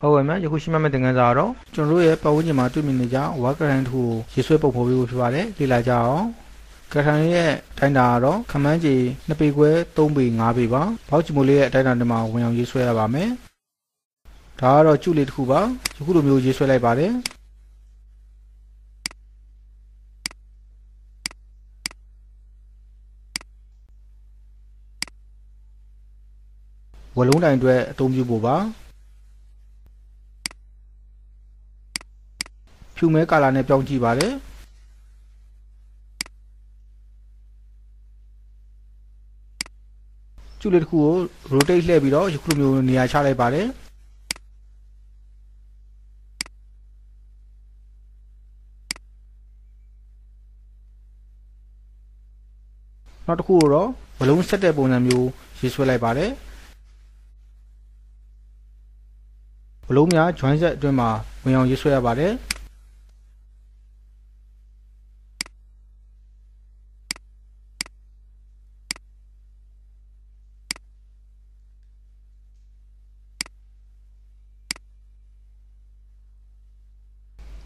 ဟုတ်ကဲ့မြန်ယခုရှိမှတ်မယ့်သင်ခန်းစာကတော့ကျွန်တော်တို့ရဲ့ပတ်ဝန်းကျင်မှာတွေ့မြင်နေကြဝါကရန်တစ်ခုကိုရေးဆွဲပုံဖော်ပေးဖို့ဖြစ်ပါတယ်လေ့လာကြအောင်ကရန်ရဲ့တိုင်းတာကတော့ခမန်းကြီး2ပေခွဲ3ပေ5ပေပါဘောက်ချီမိုလေးရဲ့အတိုင်းတာတွေမှာဝင်အောင်ရေးဆွဲရပါမယ်ဒါကတော့ကျုလေးတစ်ခုပါယခုလိုမျိုးရေးဆွဲလိုက်ပါတယ်ဝလုံးတိုင်အတွက်အသုံးပြုဖို့ပါ ဖြူမဲကာလာနဲ့ပြောင်းကြည့်ပါတယ်ကျူလေးတစ်ခုကို rotate လှည့်ပြီးတော့ယခုလိုမျိုးနေရာချလိုက်ပါတယ်နောက်တစ်ခုတော့ဘလုံးဆက်တဲ့ပုံစံမျိုးရေးဆွဲလိုက်ပါတယ်ဘလုံးများ join set အတွင်းမှာဝင်အောင်ရေးဆွဲရပါတယ်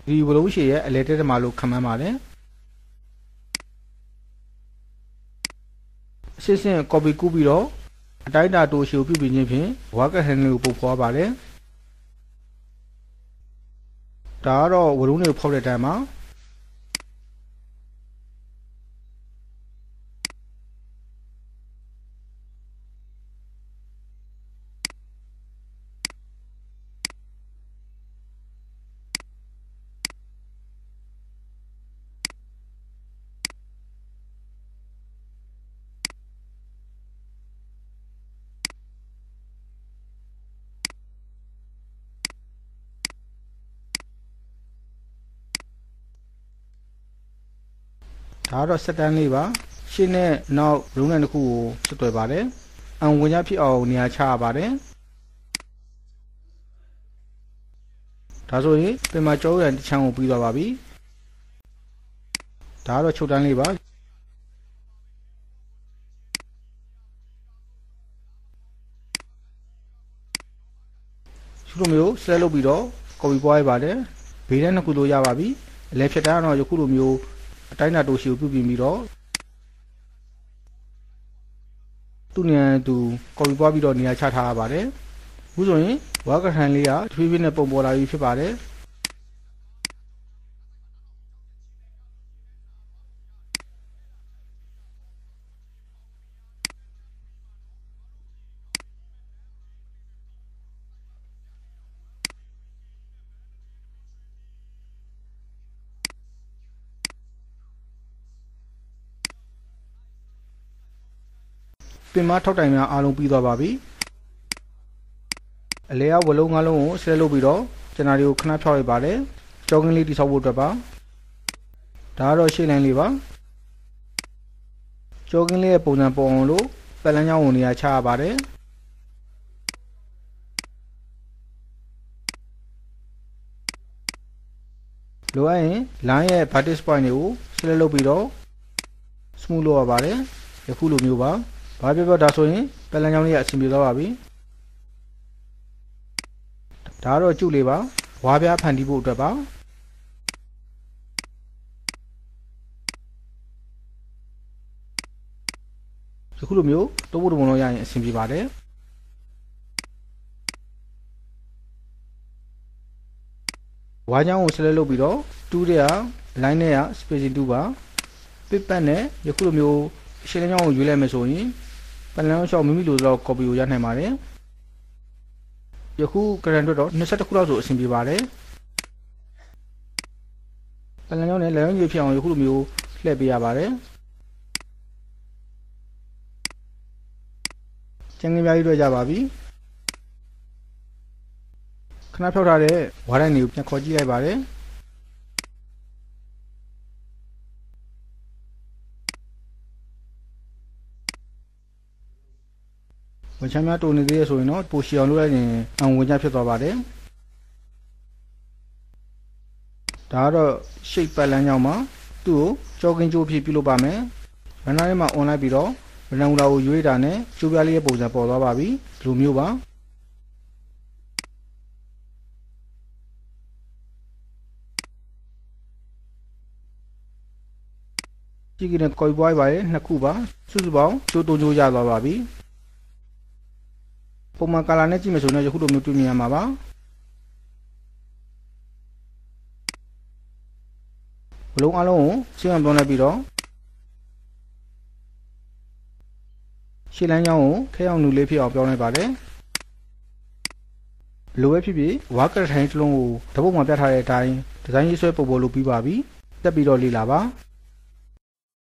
ဒီဘလုံးရှည်ရဲ့အလဲတက်တမလို့ခံမှန်းပါတယ်အစစ်စင် copy ကူးပြီးတော့အတိုင်းတာတိုးရှည်ကိုပြုပြင်ခြင်းဖြင့် worker handle ကိုပုတ်ဖွားပါတယ်ဒါကတော့ဝရုံးတွေကိုဖောက်တဲ့တန်းမှာ ဒါကတော့စက်တန်းလေးပါရှင်းနဲ့နောက်ရုံးနဲ့တစ်ခုကိုဆက်သွယ်ပါတယ်အံဝင်ရဖြစ်အောင်နေရာချရပါတယ်ဒါဆိုရင်ပြင်မှာကြောရန်တစ်ချမ်းကိုပြီးသွားပါပြီဒါကတော့ချုပ်တန်းလေးပါရှုလိုမျိုးဆက်လုပ်ပြီးတော့ copy ပွားရပါတယ်ဘေးထဲနှစ်ခုလို့ရပါပြီအလဲဖြစ်တာကတော့ယခုလိုမျိုးအ တိုင်းအတာတိုရှီကိုပြုပြင်ပြီးတော့သူ့နေရာသူကော်ပီပွားပြီးတော့နေရာချထားရပါတယ်အခုဆိုရင်ဝါကထန်လေးကတဖြည်းဖြည်းနဲ့ပုံပေါ်လာပြီးဖြစ်ပါတယ် ပင်မထောက်တိုင်များအားလုံးပြီးသွားပါပြီအလဲကဝလုံးငါးလုံးကိုဆဲလုပ်ပြီးတော့ကျွန်တော်တွေကိုခဏဖြောက်ရပါတယ်ကြောကင်းလေးတိဆောက်ဖို့အတွက်ပါဒါကတော့ရှေ့လိုင်းလေးပါကြောကင်းလေးရဲ့ပုံစံပေါ်အောင်လို့ပတ်လန်းကြောင်းဝင်နေရာချရပါတယ်လိုအပ်ရင် line ရဲ့ vertex point တွေကို select လုပ်ပြီးတော့ smooth လုပ်ရပါတယ်ယခုလိုမျိုးပါ ဘာပြောပြောဒါဆိုရင်ပလန်ချောင်းလေးကအဆင်ပြေသွားပါပြီဒါတော့ကျုပ်လေးပါဝါပြားဖန်တီးဖို့အတွက်ပါယခုလိုမျိုးတိုးဖို့တဘုံလုံးရရင်အဆင်ပြေပါတယ်ဝါးချောင်းကိုဆက်လက်လုပ်ပြီးတော့တူးတဲ့က line နဲ့က spacing 2ပါပစ်ပတ်နဲ့ယခုလိုမျိုးရှင်းလင်းချောင်းကိုရွေးလိုက်မယ်ဆိုရင် ပလန်ရှောက်မိမိလိုတော့ copy ကိုရနိုင်ပါတယ်ယခု current အတွက်တော့21ခုလောက်ဆိုအဆင်ပြေပါတယ်ပလန်ချောင်းနဲ့လမ်းကြီးဖြစ်အောင်ယခုလိုမျိုးလှည့်ပေးရပါတယ်ကျန်ငင်းပြားကြီးတွေ့ကြပါပြီခဏဖြောက်ထားတဲ့ဝါတိုင်းတွေကိုပြန်ခေါ်ကြည့်လိုက်ပါတယ် ဝန်ချမ်းများတူနေသေးရဆိုရင်တော့ပိုရှီအောင်လုပ်လိုက်ရင်အံဝန်ချဖြစ်သွားပါတယ်ဒါကတော့ shape ပတ်လမ်းကြောင်းမှာသူ့ကိုကြောကင်းကြိုးဖြစ်ပြုလုပ်ပါမယ်ရန်နာထဲမှာ online ပြီးတော့ရန်နာကိုရွေးတာနဲ့ကျိုးပြားလေးရဲ့ပုံစံပေါ်သွားပါပြီလူမျိုးပါကြည့်ကြတဲ့ကိုယ်ပွားပါရဲ့နှစ်ခုပါစုစုပေါင်းတိုးတိုးကြိုးရသွားပါပြီ ပုံမှန်ကာလာနဲ့ကြည့်မယ်ဆိုရင်ယခုလိုမျိုးတွေ့မြင်ရမှာပါဘလုံးအလုံးကိုရှင်းအောင်ပြောင်းလိုက်ပြီးတော့ရှင်းလန်းကြောင်းကိုခဲအောင်နူလေးဖြစ်အောင်ပြောင်းလိုက်ပါတယ်လိုပဲဖြစ်ဖြစ်ဝါကရထိုင်းတစ်လုံးကိုဓပုတ်မှာပြထားတဲ့အတိုင်းဒီဇိုင်းရေးဆွဲပုံပေါ်လို့ပြီးပါပြီတက်ပြီးတော့လေ့လာပါ